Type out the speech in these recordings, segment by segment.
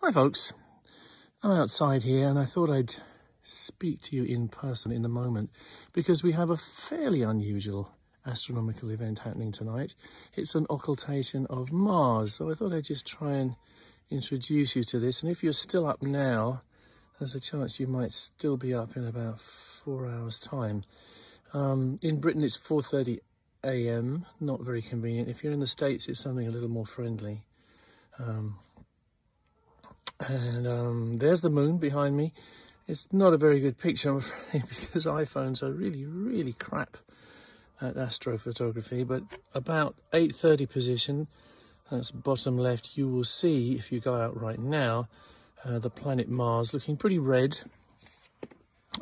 Hi folks, I'm outside here and I thought I'd speak to you in person in the moment because we have a fairly unusual astronomical event happening tonight. It's an occultation of Mars, so I thought I'd just try and introduce you to this. And if you're still up now, there's a chance you might still be up in about four hours' time. Um, in Britain, it's 4.30 a.m., not very convenient. If you're in the States, it's something a little more friendly. Um, and um, there's the moon behind me. It's not a very good picture, I'm afraid, because iPhones are really, really crap at astrophotography. But about 8.30 position, that's bottom left, you will see, if you go out right now, uh, the planet Mars looking pretty red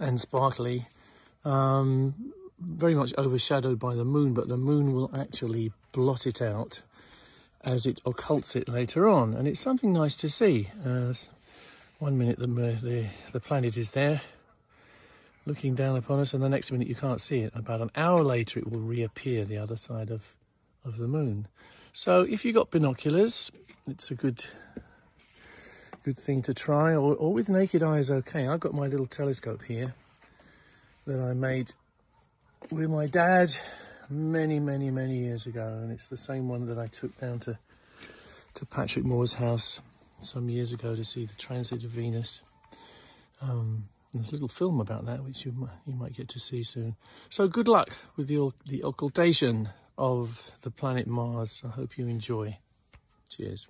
and sparkly. Um, very much overshadowed by the moon, but the moon will actually blot it out as it occults it later on. And it's something nice to see. Uh, one minute the, the, the planet is there looking down upon us and the next minute you can't see it. About an hour later it will reappear the other side of, of the moon. So if you've got binoculars, it's a good good thing to try or, or with naked eye is okay. I've got my little telescope here that I made with my dad many, many, many years ago, and it's the same one that I took down to to Patrick Moore's house some years ago to see the transit of Venus. Um, there's a little film about that which you might, you might get to see soon. So good luck with the, the occultation of the planet Mars. I hope you enjoy. Cheers.